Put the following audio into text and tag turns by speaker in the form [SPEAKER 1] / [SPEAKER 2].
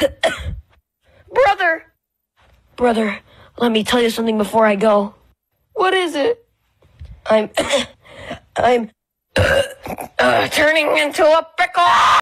[SPEAKER 1] Brother! Brother, let me tell you something before I go. What is it? I'm. I'm. uh, turning into a pickle!